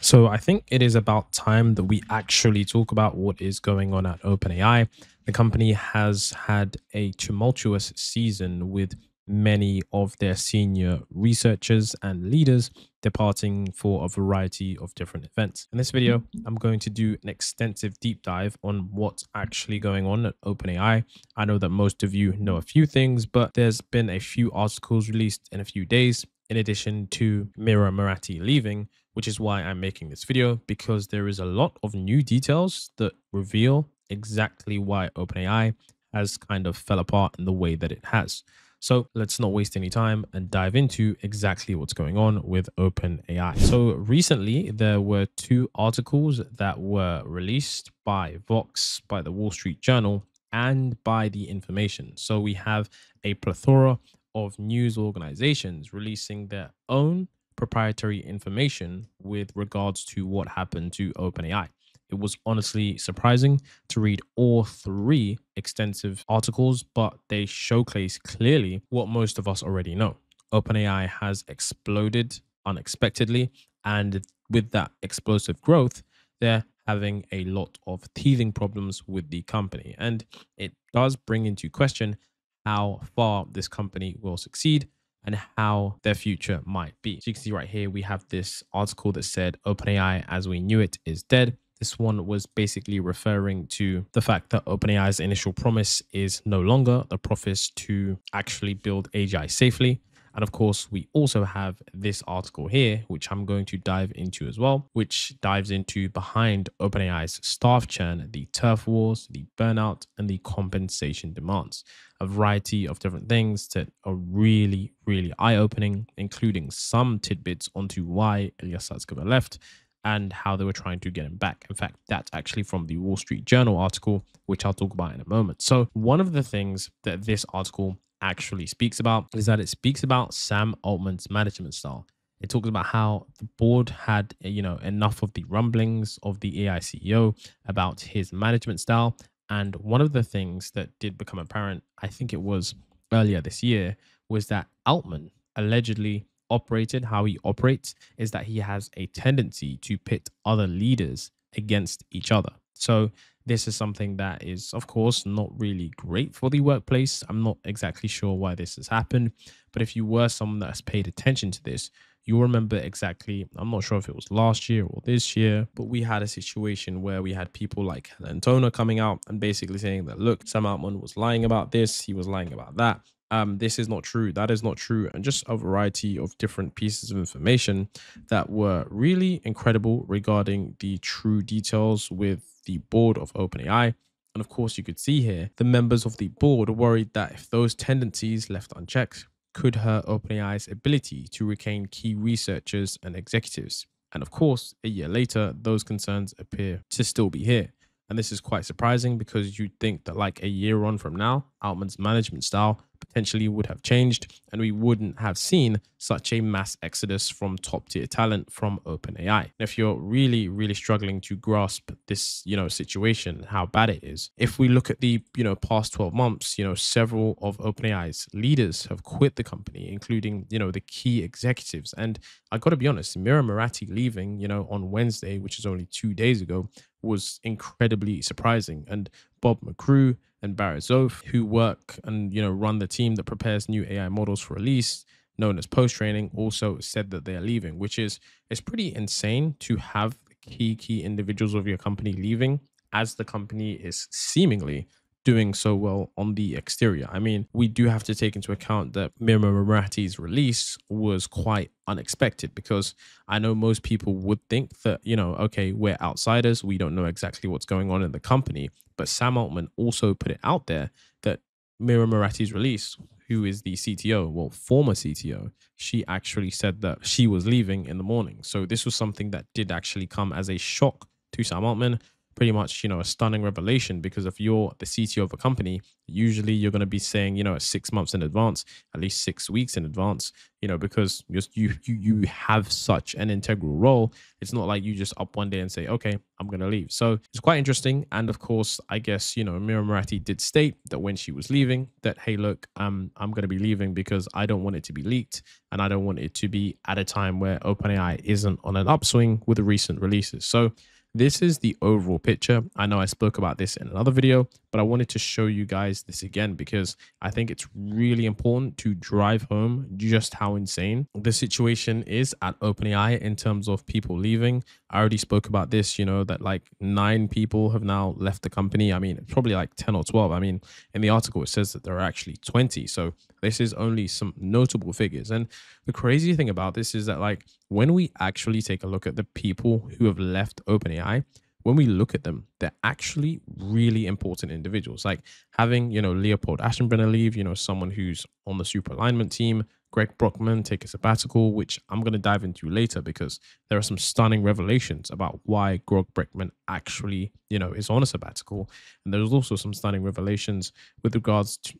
So I think it is about time that we actually talk about what is going on at OpenAI. The company has had a tumultuous season with many of their senior researchers and leaders departing for a variety of different events. In this video, I'm going to do an extensive deep dive on what's actually going on at OpenAI. I know that most of you know a few things, but there's been a few articles released in a few days in addition to Mira Murati leaving, which is why I'm making this video because there is a lot of new details that reveal exactly why OpenAI has kind of fell apart in the way that it has. So let's not waste any time and dive into exactly what's going on with OpenAI. So recently, there were two articles that were released by Vox, by the Wall Street Journal, and by The Information. So we have a plethora of news organizations releasing their own proprietary information with regards to what happened to OpenAI. It was honestly surprising to read all three extensive articles, but they showcase clearly what most of us already know. OpenAI has exploded unexpectedly, and with that explosive growth, they're having a lot of teething problems with the company. And it does bring into question how far this company will succeed and how their future might be. So you can see right here, we have this article that said OpenAI as we knew it is dead. This one was basically referring to the fact that OpenAI's initial promise is no longer the promise to actually build AGI safely. And of course, we also have this article here, which I'm going to dive into as well, which dives into behind OpenAI's staff churn, the turf wars, the burnout, and the compensation demands. A variety of different things that are really, really eye opening, including some tidbits onto why Ilya Sutskever left and how they were trying to get him back. In fact, that's actually from the Wall Street Journal article, which I'll talk about in a moment. So, one of the things that this article actually speaks about is that it speaks about Sam Altman's management style. It talks about how the board had, you know, enough of the rumblings of the AI CEO about his management style. And one of the things that did become apparent, I think it was earlier this year, was that Altman allegedly operated, how he operates, is that he has a tendency to pit other leaders against each other. So this is something that is, of course, not really great for the workplace. I'm not exactly sure why this has happened, but if you were someone that has paid attention to this, you'll remember exactly. I'm not sure if it was last year or this year, but we had a situation where we had people like Toner coming out and basically saying that, look, Sam Altman was lying about this, he was lying about that. Um, this is not true, that is not true, and just a variety of different pieces of information that were really incredible regarding the true details with the board of OpenAI. And of course, you could see here the members of the board worried that if those tendencies left unchecked could hurt OpenAI's ability to retain key researchers and executives. And of course, a year later, those concerns appear to still be here. And this is quite surprising because you'd think that, like a year on from now, Altman's management style potentially would have changed and we wouldn't have seen such a mass exodus from top tier talent from OpenAI. If you're really, really struggling to grasp this, you know, situation, how bad it is, if we look at the, you know, past 12 months, you know, several of OpenAI's leaders have quit the company, including, you know, the key executives. And I got to be honest, Mira Murati leaving, you know, on Wednesday, which is only two days ago, was incredibly surprising. And Bob McGrew and Barret Zoph, who work and you know run the team that prepares new AI models for release, known as post training, also said that they are leaving, which is it's pretty insane to have key key individuals of your company leaving as the company is seemingly doing so well on the exterior. I mean, we do have to take into account that Mira Murati's release was quite unexpected because I know most people would think that, you know, okay, we're outsiders, we don't know exactly what's going on in the company. But Sam Altman also put it out there that Mira Murati's release, who is the CTO, well, former CTO, she actually said that she was leaving in the morning. So this was something that did actually come as a shock to Sam Altman pretty much, you know, a stunning revelation because if you're the CTO of a company, usually you're going to be saying, you know, six months in advance, at least six weeks in advance, you know, because you you you have such an integral role. It's not like you just up one day and say, okay, I'm going to leave. So it's quite interesting. And of course, I guess, you know, Mira Murati did state that when she was leaving, that, hey, look, um, I'm going to be leaving because I don't want it to be leaked and I don't want it to be at a time where OpenAI isn't on an upswing with the recent releases. So this is the overall picture. I know I spoke about this in another video, but I wanted to show you guys this again because I think it's really important to drive home just how insane the situation is at OpenAI in terms of people leaving. I already spoke about this, you know, that like nine people have now left the company. I mean, probably like 10 or 12. I mean, in the article, it says that there are actually 20. So this is only some notable figures. And the crazy thing about this is that like when we actually take a look at the people who have left OpenAI, when we look at them, they're actually really important individuals. Like having, you know, Leopold Aschenbrenner leave, you know, someone who's on the super alignment team, Greg Brockman take a sabbatical, which I'm going to dive into later because there are some stunning revelations about why Greg Brockman actually, you know, is on a sabbatical. And there's also some stunning revelations with regards to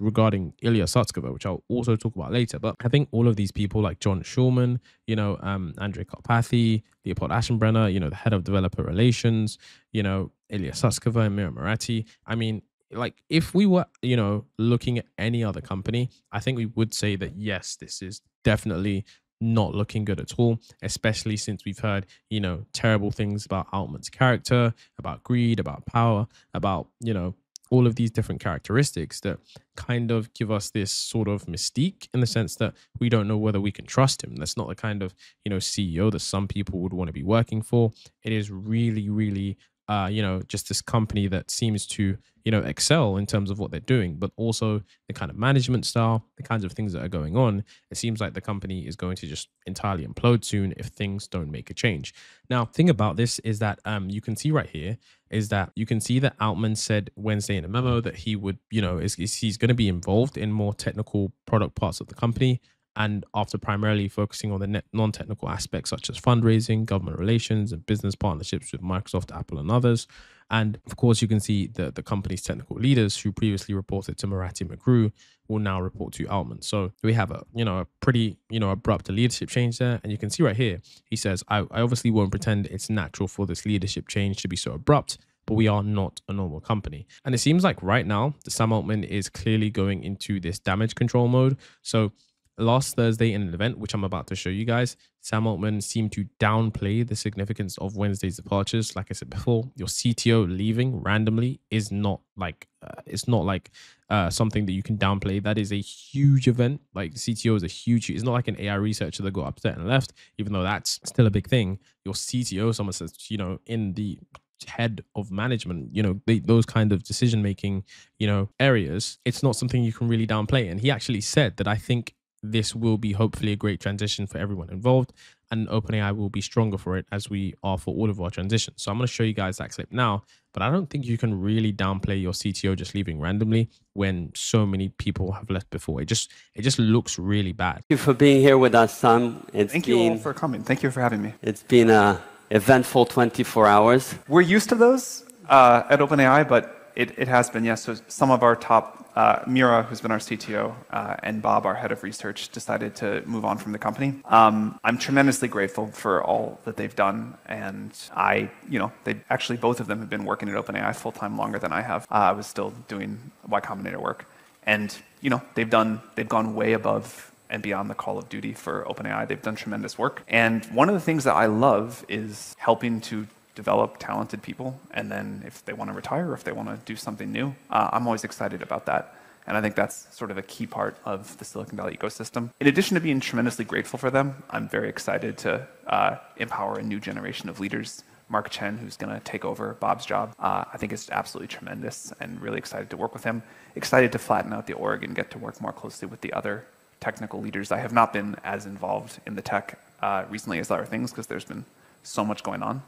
regarding Ilya Sutskever, which I'll also talk about later. But I think all of these people like John Schulman, you know, um, Andrej Karpathy, Leopold Aschenbrenner, you know, the head of developer relations, you know, Ilya Sutskever and Mira Murati. I mean, like if we were you know looking at any other company i think we would say that yes this is definitely not looking good at all especially since we've heard you know terrible things about altman's character about greed about power about you know all of these different characteristics that kind of give us this sort of mystique in the sense that we don't know whether we can trust him. That's not the kind of, you know, CEO that some people would want to be working for. It is really, really uh, you know, just this company that seems to, you know, excel in terms of what they're doing, but also the kind of management style, the kinds of things that are going on. It seems like the company is going to just entirely implode soon if things don't make a change. Now, thing about this is that um, you can see right here is that you can see that Altman said Wednesday in a memo that he would, you know, is, is he's going to be involved in more technical product parts of the company and after primarily focusing on the non technical aspects such as fundraising, government relations, and business partnerships with Microsoft, Apple, and others. And of course, you can see that the company's technical leaders who previously reported to Murati McGrew will now report to Altman. So we have a you know a pretty you know abrupt leadership change there, and you can see right here he says, I, I obviously won't pretend it's natural for this leadership change to be so abrupt." But we are not a normal company. And it seems like right now, the Sam Altman is clearly going into this damage control mode. So last Thursday in an event, which I'm about to show you guys, Sam Altman seemed to downplay the significance of Wednesday's departures. Like I said before, your CTO leaving randomly is not like uh, it's not like uh, something that you can downplay. That is a huge event. Like CTO is a huge. It's not like an AI researcher that got upset and left, even though that's still a big thing. Your CTO, someone says, you know, in the head of management you know they, those kind of decision making you know areas it's not something you can really downplay and he actually said that i think this will be hopefully a great transition for everyone involved and OpenAI will be stronger for it as we are for all of our transitions. So I'm going to show you guys that clip now, but I don't think you can really downplay your CTO just leaving randomly when so many people have left before. It just it just looks really bad. Thank you for being here with us, Sam. It's Thank been, you all for coming. Thank you for having me. It's been a eventful 24 hours. We're used to those uh, at OpenAI, but it, it has been, yes. So some of our top uh, Mira, who's been our CTO, uh, and Bob, our head of research, decided to move on from the company. Um, I'm tremendously grateful for all that they've done, and I, you know, they actually both of them have been working at OpenAI full time longer than I have. Uh, I was still doing Y Combinator work, and you know, they've done, they've gone way above and beyond the call of duty for OpenAI. They've done tremendous work, and one of the things that I love is helping to develop talented people, and then if they want to retire or if they want to do something new, uh, I'm always excited about that. And I think that's sort of a key part of the Silicon Valley ecosystem. In addition to being tremendously grateful for them, I'm very excited to uh, empower a new generation of leaders. Mark Chen, who's going to take over Bob's job, uh, I think is absolutely tremendous and really excited to work with him. Excited to flatten out the org and get to work more closely with the other technical leaders. I have not been as involved in the tech uh, recently as other things because there's been so much going on.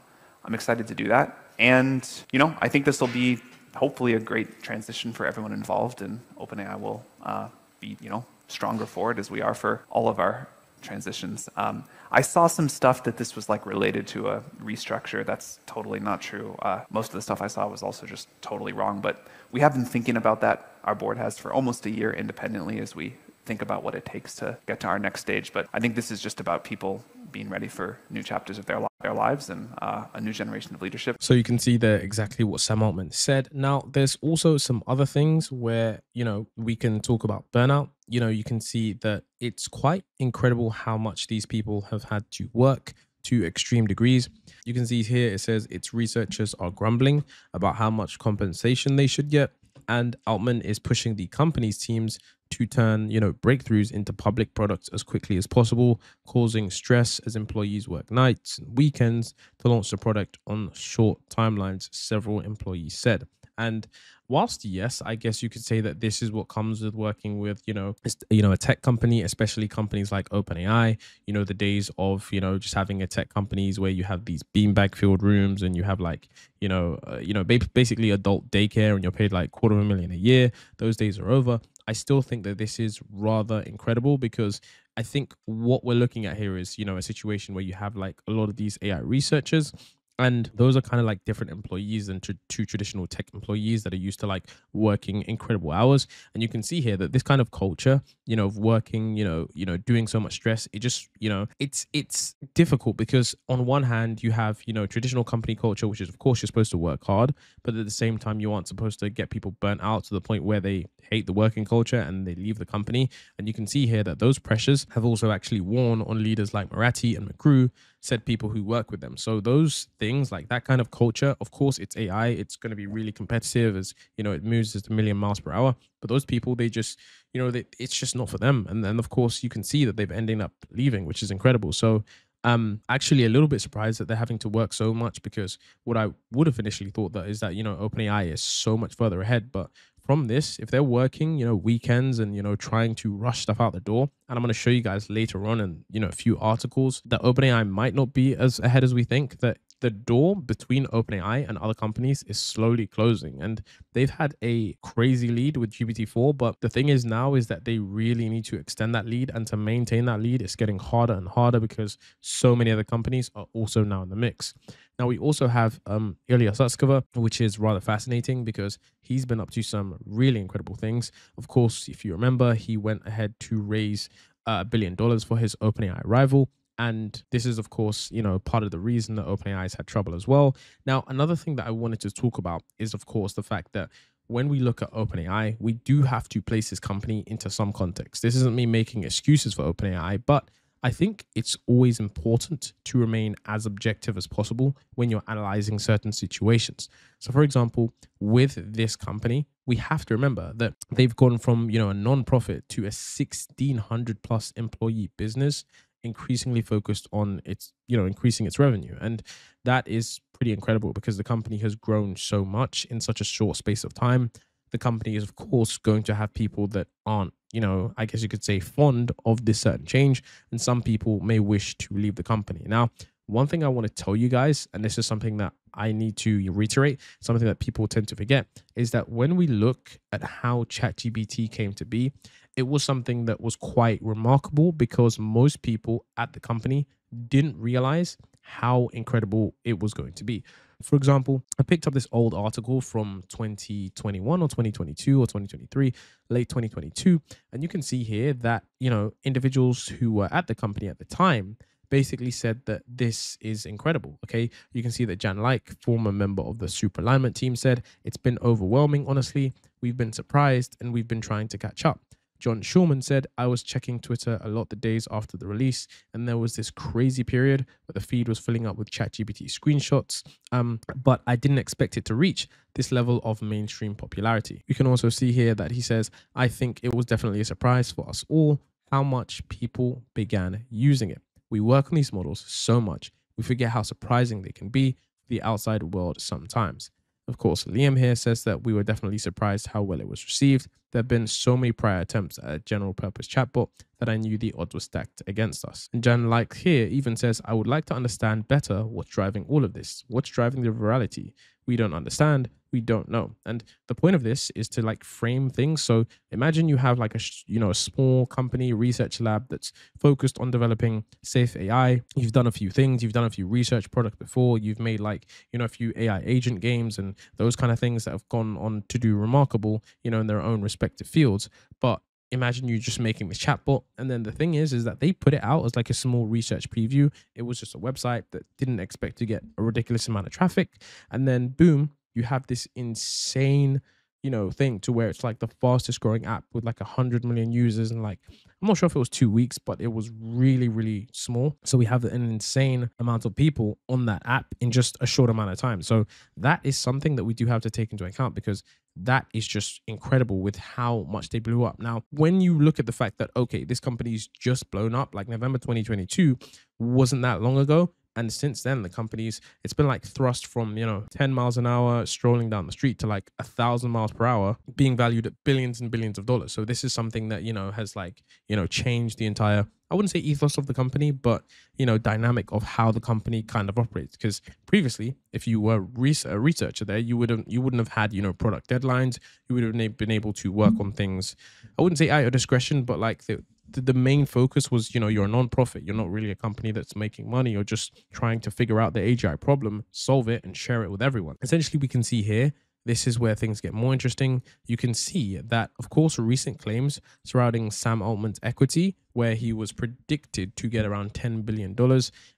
I'm excited to do that. And, you know, I think this will be hopefully a great transition for everyone involved, and OpenAI will uh, be, you know, stronger for it as we are for all of our transitions. Um, I saw some stuff that this was like related to a restructure. That's totally not true. Uh, most of the stuff I saw was also just totally wrong. But we have been thinking about that. Our board has for almost a year independently as we think about what it takes to get to our next stage. But I think this is just about people being ready for new chapters of their, their lives and uh, a new generation of leadership. So you can see there exactly what Sam Altman said. Now, there's also some other things where, you know, we can talk about burnout. You know, you can see that it's quite incredible how much these people have had to work to extreme degrees. You can see here it says its researchers are grumbling about how much compensation they should get and Altman is pushing the company's teams to turn, you know, breakthroughs into public products as quickly as possible, causing stress as employees work nights and weekends to launch the product on short timelines, several employees said. And whilst yes, I guess you could say that this is what comes with working with, you know, you know, a tech company, especially companies like OpenAI, you know, the days of, you know, just having a tech companies where you have these beanbag filled rooms and you have like, you know, uh, you know, basically adult daycare and you're paid like quarter of a million a year. Those days are over. I still think that this is rather incredible because I think what we're looking at here is, you know, a situation where you have like a lot of these AI researchers and those are kind of like different employees than to, to traditional tech employees that are used to like working incredible hours. And you can see here that this kind of culture you know of working you know you know doing so much stress it just you know it's it's difficult because on one hand you have you know traditional company culture which is of course you're supposed to work hard but at the same time you aren't supposed to get people burnt out to the point where they hate the working culture and they leave the company and you can see here that those pressures have also actually worn on leaders like Murati and McGrew said people who work with them. So those things like that kind of culture, of course, it's AI. It's going to be really competitive as you know it moves at a million miles per hour. But those people, they just you know they, it's just not for them. And then of course you can see that they've ended up leaving, which is incredible. So um actually a little bit surprised that they're having to work so much because what I would have initially thought that is that you know OpenAI is so much further ahead, but from this, if they're working, you know, weekends and, you know, trying to rush stuff out the door, and I'm going to show you guys later on and you know, a few articles that OpenAI might not be as ahead as we think, that the door between OpenAI and other companies is slowly closing. And they've had a crazy lead with GPT-4, but the thing is now is that they really need to extend that lead and to maintain that lead, it's getting harder and harder because so many other companies are also now in the mix. Now we also have um, Ilya Sutskever, which is rather fascinating because he's been up to some really incredible things. Of course, if you remember, he went ahead to raise uh, a billion dollars for his OpenAI rival. And this is, of course, you know, part of the reason that OpenAI has had trouble as well. Now, another thing that I wanted to talk about is, of course, the fact that when we look at OpenAI, we do have to place this company into some context. This isn't me making excuses for OpenAI, but I think it's always important to remain as objective as possible when you're analyzing certain situations. So, for example, with this company, we have to remember that they've gone from you know a non-profit to a 1600 plus employee business increasingly focused on its you know increasing its revenue. And that is pretty incredible because the company has grown so much in such a short space of time. The company is of course going to have people that aren't you know i guess you could say fond of this certain change. And some people may wish to leave the company. Now one thing i want to tell you guys and this is something that i need to reiterate something that people tend to forget is that when we look at how chatgpt came to be it was something that was quite remarkable because most people at the company didn't realize how incredible it was going to be for example, I picked up this old article from 2021 or 2022 or 2023, late 2022, and you can see here that, you know, individuals who were at the company at the time basically said that this is incredible. Okay. You can see that Jan Leike, former member of the super alignment team, said, It's been overwhelming, honestly. We've been surprised and we've been trying to catch up. John Schulman said, I was checking Twitter a lot the days after the release, and there was this crazy period where the feed was filling up with ChatGPT screenshots, um, but I didn't expect it to reach this level of mainstream popularity. You can also see here that he says, I think it was definitely a surprise for us all how much people began using it. We work on these models so much, we forget how surprising they can be the outside world sometimes. Of course, Liam here says that we were definitely surprised how well it was received. There have been so many prior attempts at a general purpose chatbot that I knew the odds were stacked against us. And Jan Leike here even says, I would like to understand better what's driving all of this. What's driving the virality? We don't understand. we don't know. And the point of this is to like frame things. So imagine you have like a you know a small company research lab that's focused on developing safe AI. You've done a few things. You've done a few research products before. You've made like you know a few AI agent games and those kind of things that have gone on to do remarkable you know in their own respective fields. But imagine you just making this chatbot. And then the thing is is that they put it out as like a small research preview. It was just a website that didn't expect to get a ridiculous amount of traffic. And then boom you have this insane you know thing to where it's like the fastest growing app with like a 100 million users and like i'm not sure if it was two weeks but it was really really small. So we have an insane amount of people on that app in just a short amount of time. So that is something that we do have to take into account because that is just incredible with how much they blew up. Now when you look at the fact that okay this company's just blown up like november 2022 wasn't that long ago and since then, the companies, it's been like thrust from, you know, 10 miles an hour strolling down the street to like a thousand miles per hour being valued at billions and billions of dollars. So this is something that, you know, has like, you know, changed the entire, I wouldn't say ethos of the company, but, you know, dynamic of how the company kind of operates. Because previously, if you were a researcher there, you wouldn't, you wouldn't have had, you know, product deadlines. You would have been able to work on things, I wouldn't say at your discretion, but like the, the, main focus was, you know, you're a non-profit. You're not really a company that's making money. You're just trying to figure out the AGI problem, solve it, and share it with everyone. Essentially, we can see here this is where things get more interesting. You can see that, of course, recent claims surrounding Sam Altman's equity, where he was predicted to get around $10 billion,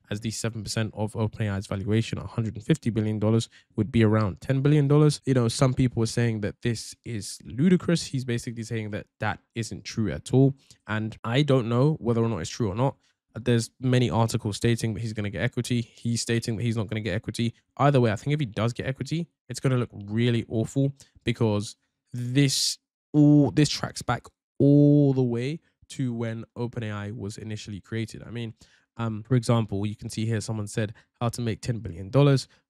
as the 7% of OpenAI's valuation, $150 billion, would be around $10 billion. You know, some people were saying that this is ludicrous. He's basically saying that that isn't true at all. And I don't know whether or not it's true or not uh, there's many articles stating that he's going to get equity. He's stating that he's not going to get equity. Either way, I think if he does get equity, it's going to look really awful because this all this tracks back all the way to when OpenAI was initially created. I mean, um, for example, you can see here someone said how to make $10 billion,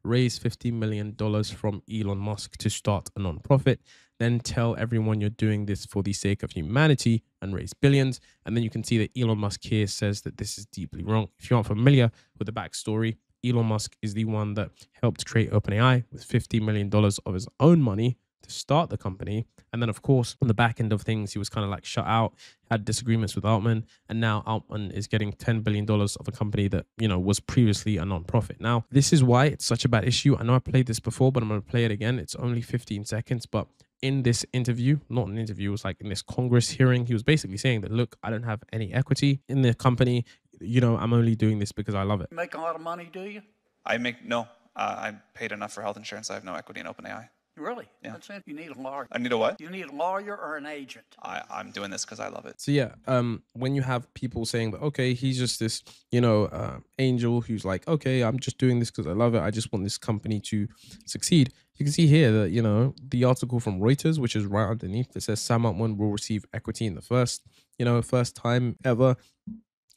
raise $50 million from Elon Musk to start a nonprofit, then tell everyone you're doing this for the sake of humanity and raise billions. And then you can see that Elon Musk here says that this is deeply wrong. If you aren't familiar with the backstory, Elon Musk is the one that helped create OpenAI with $50 million of his own money to start the company. And then, of course, on the back end of things, he was kind of like shut out, had disagreements with Altman, and now Altman is getting $10 billion of a company that, you know, was previously a nonprofit. Now, this is why it's such a bad issue. I know I played this before, but I'm going to play it again. It's only 15 seconds, but in this interview, not an interview, it was like in this Congress hearing, he was basically saying that, look, I don't have any equity in the company. You know, I'm only doing this because I love it. You make a lot of money, do you? I make no. Uh, I'm paid enough for health insurance. I have no equity in OpenAI. Really? Yeah. That's it. You need a lawyer. I need a what? You need a lawyer or an agent. I, I'm doing this because I love it. So yeah, um, when you have people saying that, okay, he's just this, you know, uh, angel who's like, okay, I'm just doing this because I love it. I just want this company to succeed. You can see here that you know the article from Reuters, which is right underneath, that says Sam Altman will receive equity in the first, you know, first time ever.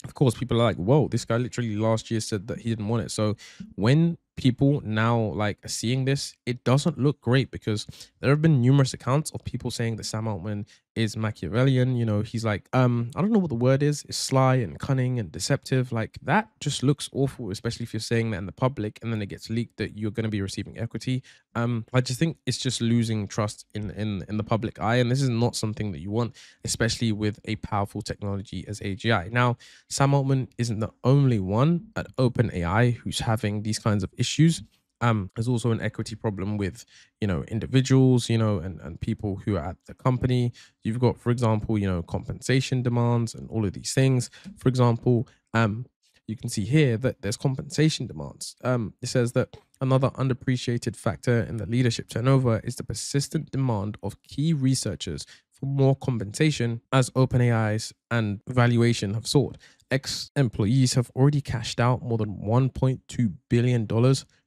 Of course, people are like, "Whoa, this guy literally last year said that he didn't want it." So when people now like seeing this, it doesn't look great because there have been numerous accounts of people saying that Sam Altman is Machiavellian. You know, he's like, um, I don't know what the word is, is sly and cunning and deceptive. Like that just looks awful, especially if you're saying that in the public and then it gets leaked that you're going to be receiving equity. Um, I just think it's just losing trust in in in the public eye, and this is not something that you want, especially with a powerful technology as AGI. Now, Sam Altman isn't the only one at OpenAI who's having these kinds of issues. Um, there's also an equity problem with, you know, individuals, you know, and, and people who are at the company. You've got, for example, you know, compensation demands and all of these things. For example, um, you can see here that there's compensation demands. Um, it says that another underappreciated factor in the leadership turnover is the persistent demand of key researchers for more compensation as OpenAI's and valuation have soared. Ex employees have already cashed out more than $1.2 billion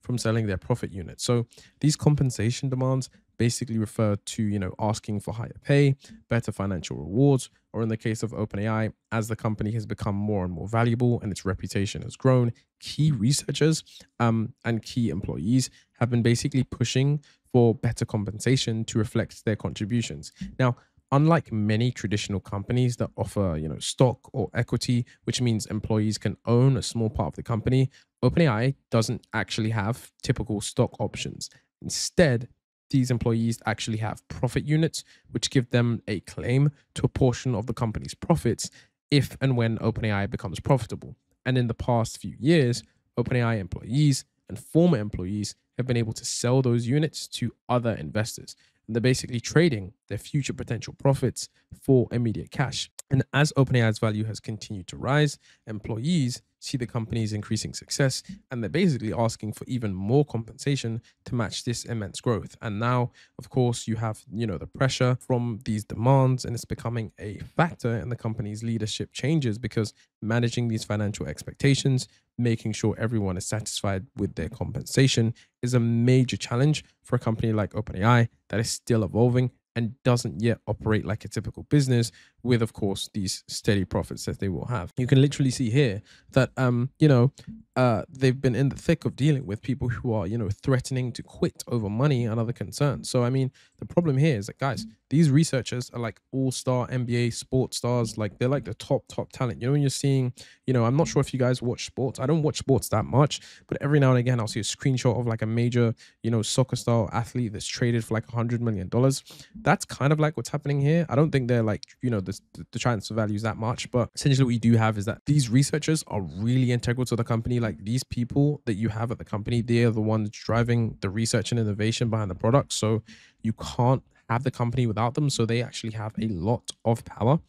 from selling their profit units. So these compensation demands basically refer to, you know, asking for higher pay, better financial rewards, or in the case of OpenAI, as the company has become more and more valuable and its reputation has grown, key researchers um, and key employees have been basically pushing for better compensation to reflect their contributions. Now, unlike many traditional companies that offer you know stock or equity which means employees can own a small part of the company openai doesn't actually have typical stock options instead these employees actually have profit units, which give them a claim to a portion of the company's profits if and when OpenAI becomes profitable. And in the past few years, OpenAI employees and former employees have been able to sell those units to other investors. They're basically trading their future potential profits for immediate cash. And as OpenAI's value has continued to rise, employees see the company's increasing success and they're basically asking for even more compensation to match this immense growth. And now of course you have you know the pressure from these demands and it's becoming a factor in the company's leadership changes because managing these financial expectations making sure everyone is satisfied with their compensation is a major challenge for a company like OpenAI that is still evolving and doesn't yet operate like a typical business with of course these steady profits that they will have. You can literally see here that um you know uh they've been in the thick of dealing with people who are you know threatening to quit over money and other concerns. So i mean the problem here is that guys these researchers are like all-star nba sports stars. Like they're like the top top talent. You know when you're seeing you know i'm not sure if you guys watch sports. I don't watch sports that much but every now and again i'll see a screenshot of like a major you know soccer style athlete that's traded for like a hundred million dollars. That's kind of like what's happening here. I don't think they're like you know the, the transfer values that much but essentially what you do have is that these researchers are really integral to the company like these people that you have at the company they are the ones driving the research and innovation behind the product. So you can't have the company without them. So they actually have a lot of power.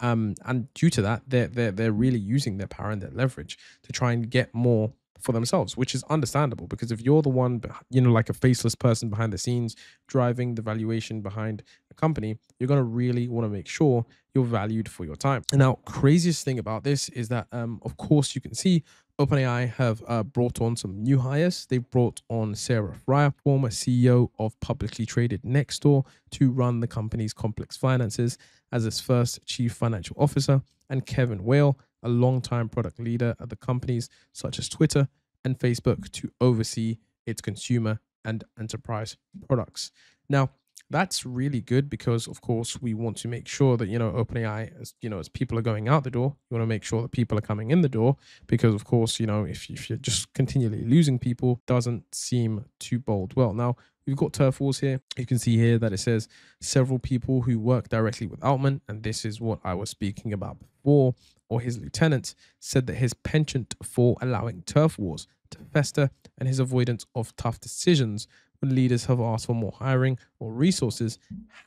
Um, and due to that they're, they're they're really using their power and their leverage to try and get more for themselves, which is understandable because if you're the one, you know, like a faceless person behind the scenes driving the valuation behind a company, you're going to really want to make sure you're valued for your time. Now, craziest thing about this is that, um, of course, you can see OpenAI have uh, brought on some new hires. They've brought on Sarah Friar, former CEO of publicly traded Nextdoor, to run the company's complex finances as its first chief financial officer, and Kevin Weil, a longtime product leader at the companies such as Twitter and Facebook, to oversee its consumer and enterprise products. Now, that's really good because of course we want to make sure that you know OpenAI as you know as people are going out the door you want to make sure that people are coming in the door because of course you know if, if you're just continually losing people doesn't seem too bold. Well now we've got turf wars here. You can see here that it says several people who work directly with Altman and this is what I was speaking about before or his lieutenants said that his penchant for allowing turf wars to fester and his avoidance of tough decisions when leaders have asked for more hiring or resources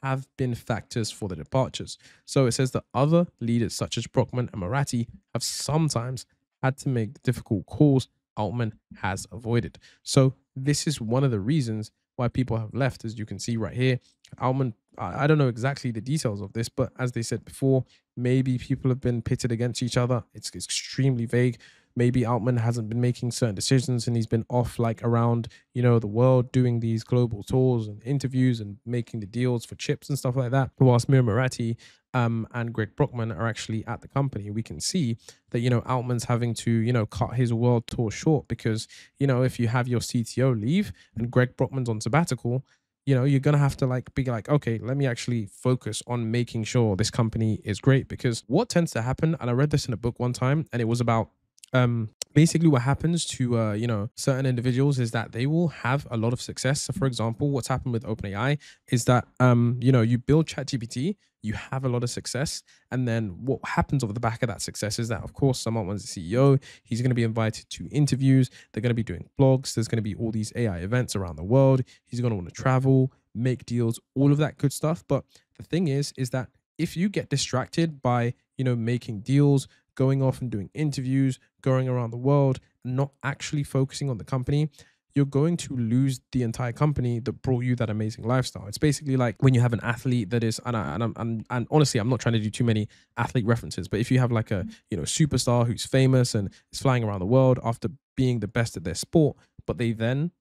have been factors for the departures. So it says that other leaders such as Brockman and Murati have sometimes had to make difficult calls Altman has avoided. So this is one of the reasons why people have left, as you can see right here. Altman, I I don't know exactly the details of this, but as they said before, maybe people have been pitted against each other. It's extremely vague maybe Altman hasn't been making certain decisions and he's been off like around, you know, the world doing these global tours and interviews and making the deals for chips and stuff like that. Whilst Mira Murati um, and Greg Brockman are actually at the company, we can see that, you know, Altman's having to, you know, cut his world tour short because, you know, if you have your CTO leave and Greg Brockman's on sabbatical, you know you're gonna have to like be like okay let me actually focus on making sure this company is great because what tends to happen and i read this in a book one time and it was about um basically what happens to uh you know certain individuals is that they will have a lot of success. So for example what's happened with openai is that um you know you build ChatGPT, you have a lot of success. And then what happens off the back of that success is that of course someone's a ceo he's going to be invited to interviews. They're going to be doing blogs. There's going to be all these ai events around the world. He's going to want to travel make deals all of that good stuff. But the thing is is that if you get distracted by you know making deals going off and doing interviews going around the world and not actually focusing on the company you're going to lose the entire company that brought you that amazing lifestyle. It's basically like when you have an athlete that is, and, I, and, I'm, and, and honestly, I'm not trying to do too many athlete references, but if you have like a mm-hmm. you know superstar who's famous and is flying around the world after being the best at their sport, but they then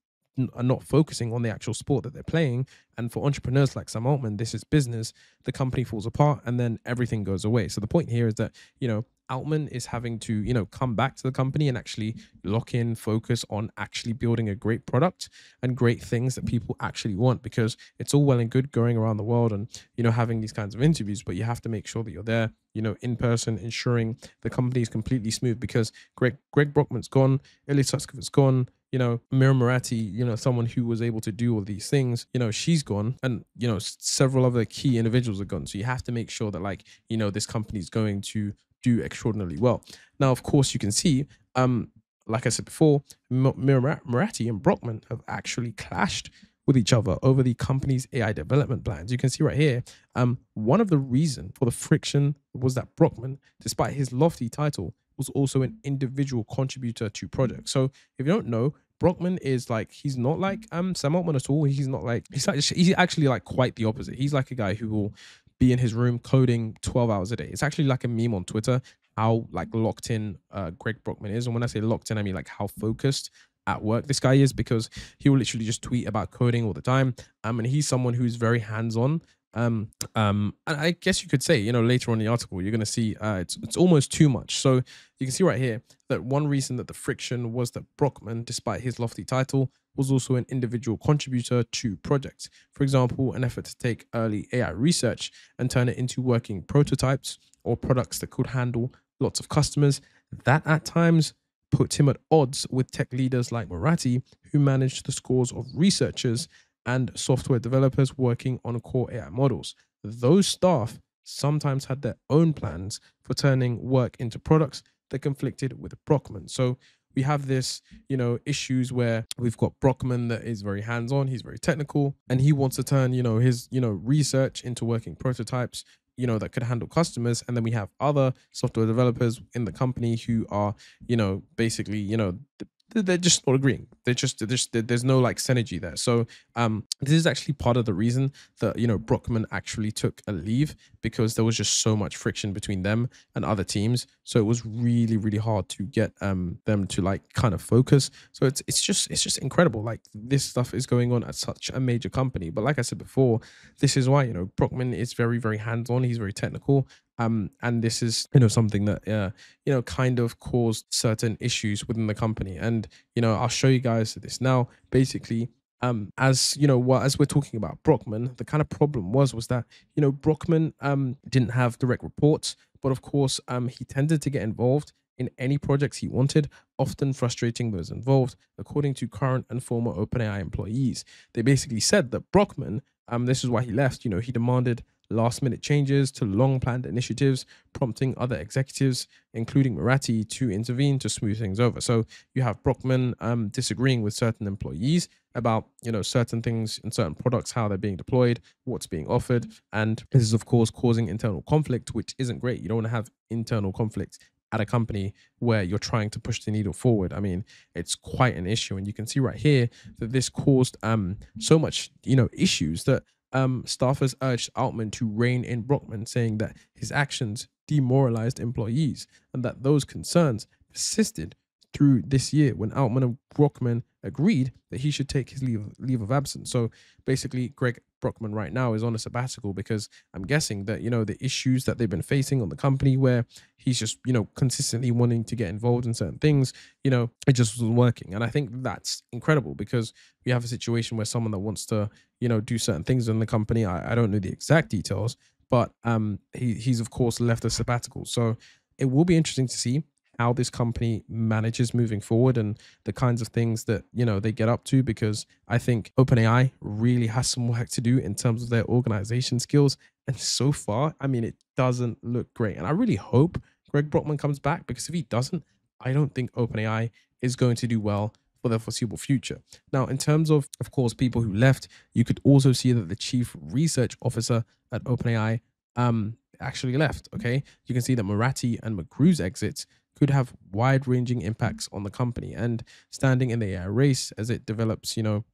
are not focusing on the actual sport that they're playing. And for entrepreneurs like Sam Altman, this is business. The company falls apart, and then everything goes away. So the point here is that you know Altman is having to, you know, come back to the company and actually lock in, focus on actually building a great product and great things that people actually want. Because it's all well and good going around the world and, you know, having these kinds of interviews, but you have to make sure that you're there, you know, in person, ensuring the company is completely smooth. Because Greg Greg Brockman's gone, Ilya Sutskever's gone, you know, Mira Murati, you know, someone who was able to do all these things, you know, she's gone and, you know, several other key individuals are gone. So you have to make sure that like, you know, this company is going to do extraordinarily well. Now, of course, you can see, um, like I said before, Mira Murati and Brockman have actually clashed with each other over the company's AI development plans. You can see right here, um, one of the reason for the friction was that Brockman, despite his lofty title, was also an individual contributor to projects. So if you don't know, Brockman is like he's not like um Sam Altman at all. He's not like he's like he's actually like quite the opposite. He's like a guy who will be in his room coding 12 hours a day. It's actually like a meme on Twitter how like locked in uh, Greg Brockman is. And when I say locked in, I mean like how focused at work this guy is because he will literally just tweet about coding all the time. Um, and he's someone who's very hands on. Um, um, and I guess you could say, you know, later on in the article, you're going to see uh, it's it's almost too much. So you can see right here that one reason that the friction was that Brockman, despite his lofty title, was also an individual contributor to projects. For example, an effort to take early AI research and turn it into working prototypes or products that could handle lots of customers. That at times put him at odds with tech leaders like Murati, who managed the scores of researchers and software developers working on core AI models. Those staff sometimes had their own plans for turning work into products that conflicted with Brockman. So we have this, you know, issues where we've got Brockman that is very hands-on, he's very technical, and he wants to turn, you know, his, you know, research into working prototypes, you know, that could handle customers. And then we have other software developers in the company who are, you know, basically, you know, they're just not agreeing. They're just, they're just there's no like synergy there. So um, this is actually part of the reason that you know Brockman actually took a leave because there was just so much friction between them and other teams. So it was really really hard to get um them to like kind of focus. So it's it's just it's just incredible. Like this stuff is going on at such a major company. But like I said before, this is why you know Brockman is very very hands on. He's very technical. Um, and this is you know something that uh, you know kind of caused certain issues within the company. And you know I'll show you guys this now. Basically, um, as you know, what as we're talking about Brockman, the kind of problem was was that you know Brockman um didn't have direct reports, but of course um he tended to get involved in any projects he wanted, often frustrating those involved, according to current and former OpenAI employees. They basically said that Brockman, um, this is why he left. You know, he demanded last minute changes to long planned initiatives, prompting other executives, including Murati, to intervene to smooth things over. So you have Brockman um, disagreeing with certain employees about you know certain things and certain products, how they're being deployed, what's being offered, and this is of course causing internal conflict, which isn't great. You don't want to have internal conflict at a company where you're trying to push the needle forward. I mean, it's quite an issue, and you can see right here that this caused um so much you know issues that um, staffers urged Altman to rein in Brockman, saying that his actions demoralized employees and that those concerns persisted through this year when Altman and Brockman agreed that he should take his leave, leave of absence. So basically, Greg Brockman right now is on a sabbatical because I'm guessing that, you know, the issues that they've been facing on the company where he's just, you know, consistently wanting to get involved in certain things, you know, it just wasn't working. And I think that's incredible because we have a situation where someone that wants to, you know, do certain things in the company, I, I don't know the exact details, but um, he, he's of course left a sabbatical. So it will be interesting to see how this company manages moving forward and the kinds of things that you know they get up to because I think OpenAI really has some work to do in terms of their organization skills and so far I mean it doesn't look great and I really hope Greg Brockman comes back because if he doesn't I don't think OpenAI is going to do well for the foreseeable future. Now, in terms of, of course, people who left, you could also see that the chief research officer at OpenAI um, actually left. Okay, you can see that Murati and McGrew's exits could have wide-ranging impacts on the company and standing in the AI race as it develops, you know,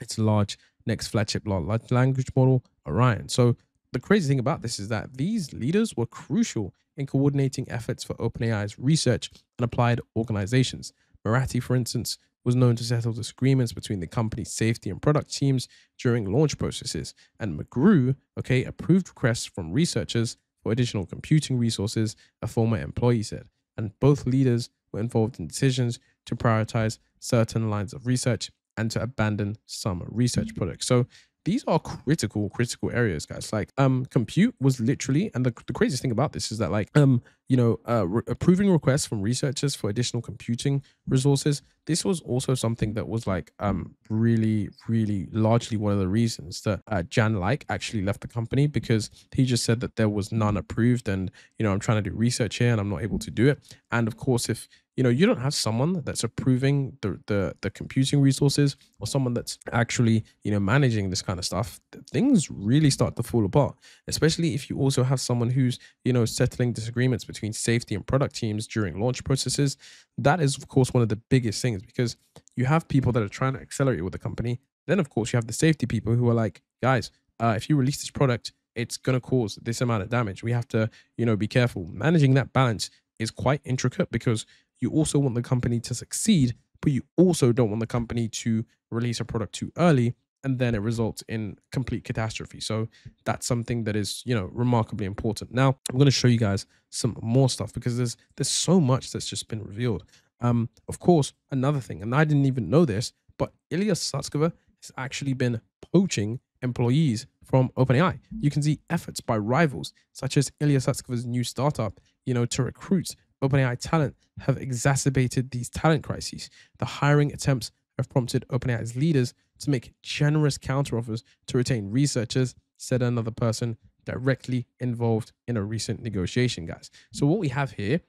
its large next flagship large language model, Orion. So the crazy thing about this is that these leaders were crucial in coordinating efforts for OpenAI's research and applied organizations. Murati, for instance, was known to settle disagreements between the company's safety and product teams during launch processes, and McGrew, okay, approved requests from researchers for additional computing resources, a former employee said. And both leaders were involved in decisions to prioritize certain lines of research and to abandon some research mm. projects. So these are critical, critical areas, guys. Like, um, compute was literally, and the, the craziest thing about this is that, like, um, you know, uh, re- approving requests from researchers for additional computing resources. This was also something that was like, um, really, really largely one of the reasons that uh, Jan Leike actually left the company because he just said that there was none approved, and you know, I'm trying to do research here and I'm not able to do it. And of course, if you know you don't have someone that's approving the the, the computing resources or someone that's actually you know managing this kind of stuff things really start to fall apart especially if you also have someone who's you know settling disagreements between safety and product teams during launch processes. That is of course one of the biggest things because you have people that are trying to accelerate with the company. Then of course you have the safety people who are like guys uh, if you release this product it's going to cause this amount of damage. We have to you know be careful. Managing that balance is quite intricate because you also want the company to succeed, but you also don't want the company to release a product too early and then it results in complete catastrophe. So that's something that is, you know, remarkably important. Now, I'm going to show you guys some more stuff because there's there's so much that's just been revealed. Um, of course, another thing, and I didn't even know this, but Ilya Sutskever has actually been poaching employees from OpenAI. You can see efforts by rivals such as Ilya Sutskever's new startup, you know, to recruit OpenAI talent have exacerbated these talent crises. The hiring attempts have prompted OpenAI's leaders to make generous counteroffers to retain researchers, said another person directly involved in a recent negotiation, guys. So what we have here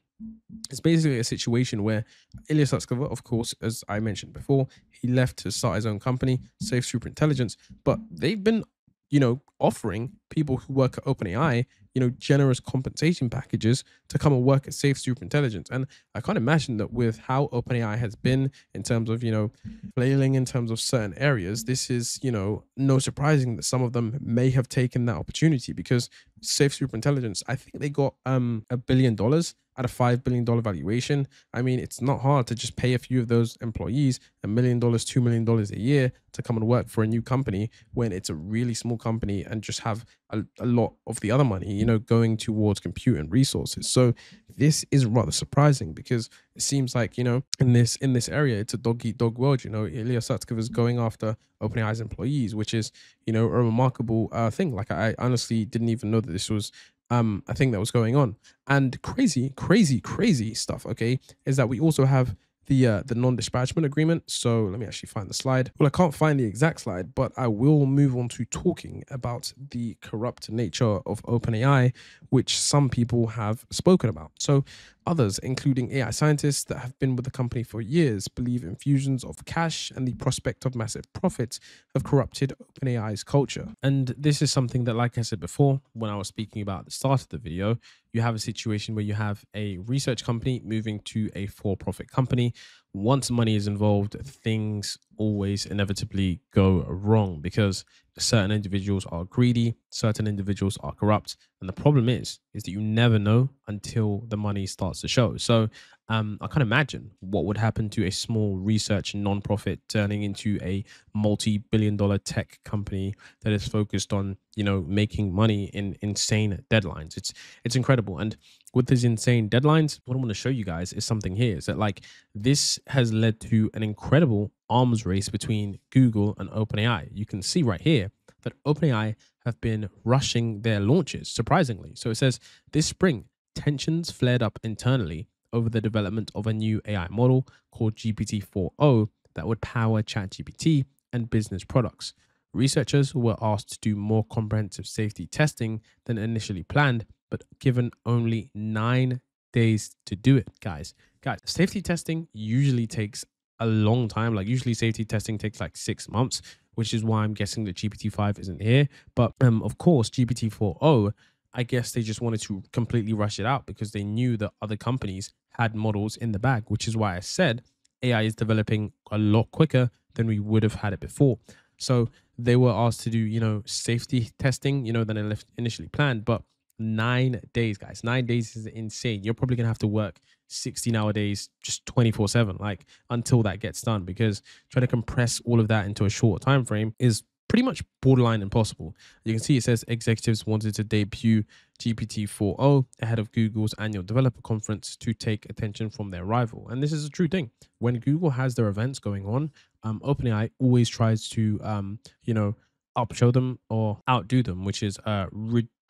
is basically a situation where Ilya Sutskever, of course, as I mentioned before, he left to start his own company, Safe Super Intelligence, but they've been, you know, offering people who work at OpenAI you know, generous compensation packages to come and work at Safe Superintelligence. And I can't imagine that with how OpenAI has been in terms of, you know, flailing in terms of certain areas, this is, you know, no surprising that some of them may have taken that opportunity because Safe Superintelligence, I think they got um a billion dollars at a five billion dollar valuation. I mean, it's not hard to just pay a few of those employees a million dollars, two million dollars a year to come and work for a new company when it's a really small company and just have a, a lot of the other money, you know, going towards compute and resources. So this is rather surprising because it seems like, you know, in this in this area, it's a dog eat dog world. You know, Ilya Sutskever is going after OpenAI's employees, which is, you know, a remarkable uh, thing. Like I honestly didn't even know that this was um, a thing that was going on. And crazy, crazy, crazy stuff, okay, is that we also have the uh, the non-disparagement agreement. So let me actually find the slide. Well, I can't find the exact slide, but I will move on to talking about the corrupt nature of OpenAI, which some people have spoken about. So others, including AI scientists that have been with the company for years, believe infusions of cash and the prospect of massive profits have corrupted OpenAI's culture. And this is something that, like I said before, when I was speaking about at the start of the video, you have a situation where you have a research company moving to a for profit company. Once money is involved, things always inevitably go wrong because certain individuals are greedy, certain individuals are corrupt. And the problem is, is that you never know until the money starts to show. So um, I can't imagine what would happen to a small research nonprofit turning into a multi-billion dollar tech company that is focused on, you know, making money in insane deadlines. It's it's incredible. And with these insane deadlines, what I want to show you guys is something here. Is that like this has led to an incredible arms race between Google and OpenAI. You can see right here that OpenAI have been rushing their launches, surprisingly. So it says this spring, tensions flared up internally over the development of a new AI model called GPT 4o that would power ChatGPT and business products. Researchers were asked to do more comprehensive safety testing than initially planned, but given only nine days to do it, guys. Guys, safety testing usually takes a long time. Like usually safety testing takes like six months, which is why I'm guessing that GPT-5 isn't here. But um, of course, GPT-4o, I guess they just wanted to completely rush it out because they knew that other companies had models in the bag, which is why I said AI is developing a lot quicker than we would have had it before. So they were asked to do, you know, safety testing, you know, than initially planned. But nine days, guys, nine days is insane. You're probably gonna have to work 60 nowadays, just 24 7, like until that gets done, because trying to compress all of that into a short time frame is pretty much borderline impossible. You can see it says executives wanted to debut GPT 4o ahead of Google's annual developer conference to take attention from their rival. And this is a true thing. When Google has their events going on, um, OpenAI always tries to, um, you know, upshow them or outdo them, which is uh,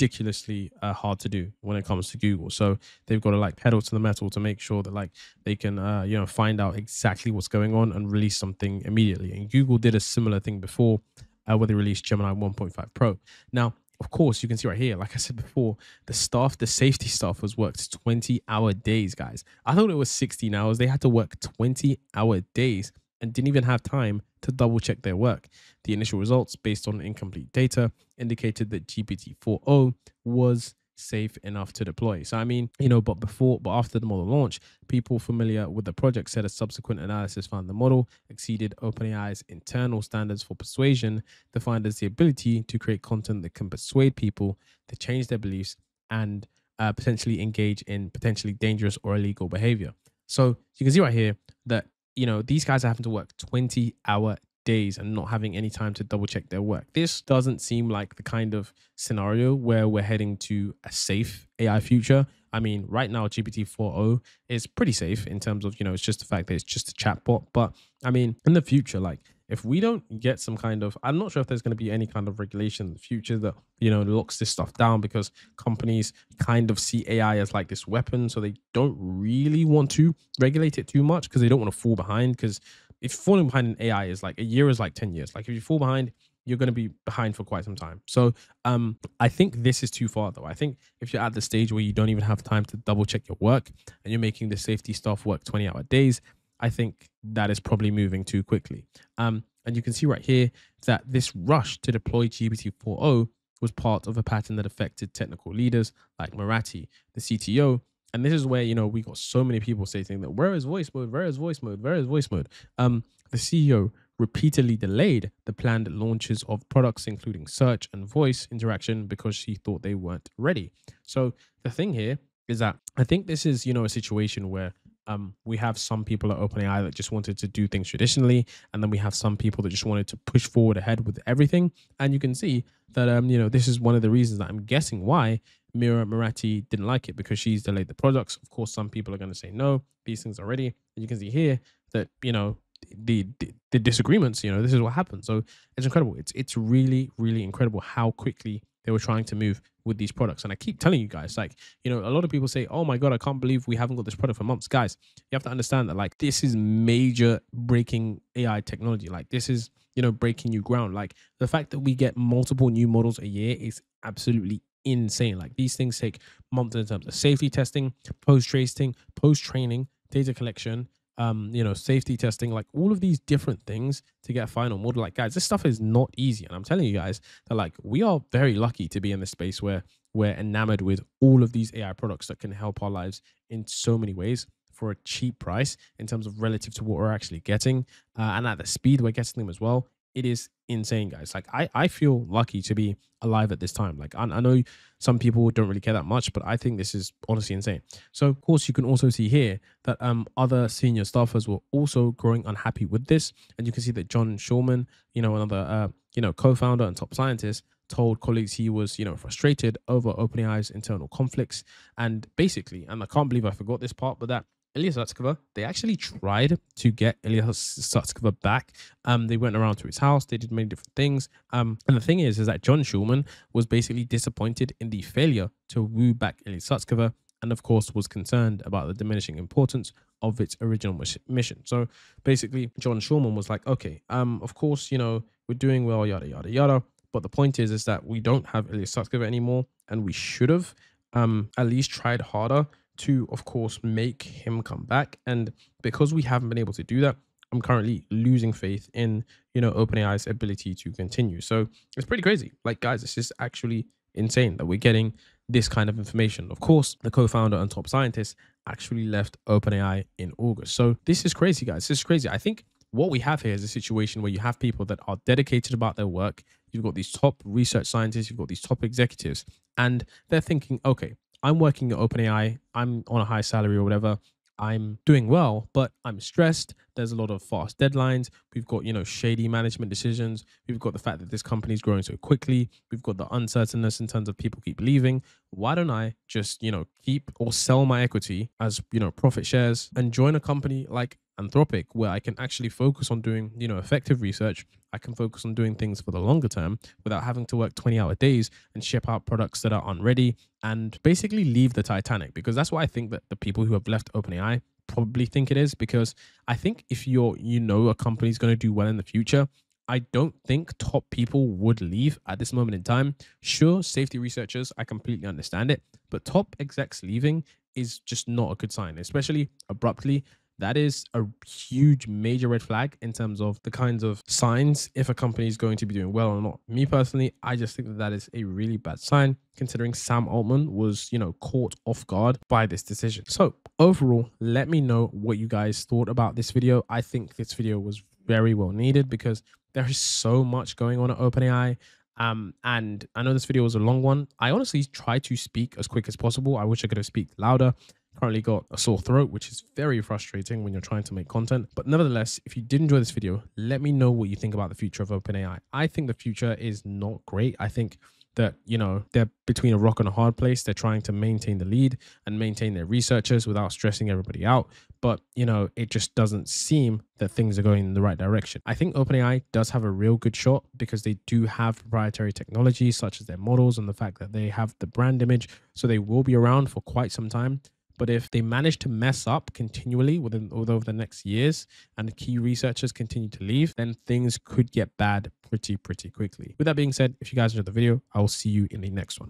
ridiculously uh, hard to do when it comes to Google. So they've got to like pedal to the metal to make sure that like they can uh, you know find out exactly what's going on and release something immediately. And Google did a similar thing before uh, where they released Gemini 1.5 Pro. Now of course, you can see right here, like I said before, the staff, the safety staff was worked 20 hour days, guys. I thought it was 16 hours. They had to work 20 hour days and didn't even have time to double check their work. The initial results, based on incomplete data, indicated that GPT 4o was safe enough to deploy. So I mean, you know, but before but after the model launch, people familiar with the project said a subsequent analysis found the model exceeded OpenAI's internal standards for persuasion, defined as the ability to create content that can persuade people to change their beliefs and uh, potentially engage in potentially dangerous or illegal behavior. So you can see right here that you know these guys are having to work 20 hour days and not having any time to double check their work. This doesn't seem like the kind of scenario where we're heading to a safe AI future. I mean, right now GPT 4o is pretty safe in terms of, you know, it's just the fact that it's just a chatbot, but I mean, in the future like if we don't get some kind of i'm not sure if there's going to be any kind of regulation in the future that you know locks this stuff down because companies kind of see ai as like this weapon so they don't really want to regulate it too much because they don't want to fall behind because if falling behind in AI is like a year is like 10 years. Like if you fall behind, you're going to be behind for quite some time. So um, I think this is too far though. I think if you're at the stage where you don't even have time to double check your work and you're making the safety staff work 20 hour days, I think that is probably moving too quickly. Um, and you can see right here that this rush to deploy GPT 4.0 was part of a pattern that affected technical leaders like Murati, the CTO, and this is where you know we got so many people saying that where is voice mode? Where is voice mode? Where is voice mode? Um the ceo repeatedly delayed the planned launches of products including search and voice interaction because she thought they weren't ready. So the thing here is that i think this is you know a situation where um, we have some people at OpenAI that just wanted to do things traditionally, and then we have some people that just wanted to push forward ahead with everything. And you can see that um, you know this is one of the reasons that I'm guessing why Mira Murati didn't like it because she's delayed the products. Of course, some people are going to say no, these things are ready. And you can see here that, you know, the, the, the disagreements, you know, this is what happened. So it's incredible. It's it's really, really incredible how quickly they were trying to move with these products. And I keep telling you guys, like, you know, a lot of people say, oh my God, I can't believe we haven't got this product for months. Guys, you have to understand that, like, this is major breaking AI technology. Like, this is, you know, breaking new ground. Like, the fact that we get multiple new models a year is absolutely insane. Like these things take months in terms of safety testing, post tracing, post training, data collection, um, you know, safety testing, like all of these different things to get a final model. Like, guys, this stuff is not easy. And I'm telling you guys that like we are very lucky to be in this space where we're enamored with all of these AI products that can help our lives in so many ways for a cheap price in terms of relative to what we're actually getting uh, and at the speed we're getting them as well it is insane, guys. Like I, I feel lucky to be alive at this time. Like I, I know some people don't really care that much, but I think this is honestly insane. So of course you can also see here that um other senior staffers were also growing unhappy with this, and you can see that John Schulman, you know, another uh you know co-founder and top scientist, told colleagues he was, you know, frustrated over OpenAI's internal conflicts. And basically, and I can't believe I forgot this part, but that Ilya they actually tried to get Ilya back. Um, they went around to his house. They did many different things. Um, and the thing is, is that John Schulman was basically disappointed in the failure to woo back Ilya and of course was concerned about the diminishing importance of its original mission. So basically, John Schulman was like, okay, um, of course, you know, we're doing well, yada yada yada. But the point is, is that we don't have Ilya anymore, and we should have um, at least tried harder to, of course, make him come back. And because we haven't been able to do that, I'm currently losing faith in, you know, OpenAI's ability to continue. So it's pretty crazy. Like, guys, this is actually insane that we're getting this kind of information. Of course, the co-founder and top scientist actually left OpenAI in August. So this is crazy, guys. This is crazy. I think what we have here is a situation where you have people that are dedicated about their work. You've got these top research scientists, you've got these top executives, and they're thinking, okay, I'm working at OpenAI, I'm on a high salary or whatever. I'm doing well, but I'm stressed. There's a lot of fast deadlines. We've got, you know, shady management decisions. We've got the fact that this company is growing so quickly. We've got the uncertainness in terms of people keep leaving. Why don't I just, you know, keep or sell my equity as, you know, profit shares and join a company like Anthropic where I can actually focus on doing, you know, effective research I can focus on doing things for the longer term without having to work 20 hour days and ship out products that are unready and basically leave the Titanic because that's what I think that the people who have left OpenAI probably think it is because I think if you're you know a company's going to do well in the future, I don't think top people would leave at this moment in time. Sure, safety researchers, I completely understand it, but top execs leaving is just not a good sign, especially abruptly. That is a huge major red flag in terms of the kinds of signs if a company is going to be doing well or not. Me personally, I just think that that is a really bad sign considering Sam Altman was, you know, caught off guard by this decision. So, overall, let me know what you guys thought about this video. I think this video was very well needed because there is so much going on at OpenAI. Um, and I know this video was a long one. I honestly try to speak as quick as possible. I wish I could have speak louder. Currently got a sore throat, which is very frustrating when you're trying to make content. But nevertheless, if you did enjoy this video, let me know what you think about the future of OpenAI. I think the future is not great. I think that you know they're between a rock and a hard place they're trying to maintain the lead and maintain their researchers without stressing everybody out but you know it just doesn't seem that things are going in the right direction i think openai does have a real good shot because they do have proprietary technology such as their models and the fact that they have the brand image so they will be around for quite some time but if they manage to mess up continually within over the next years and key researchers continue to leave, then things could get bad pretty, pretty quickly. With that being said, if you guys enjoyed the video, I will see you in the next one.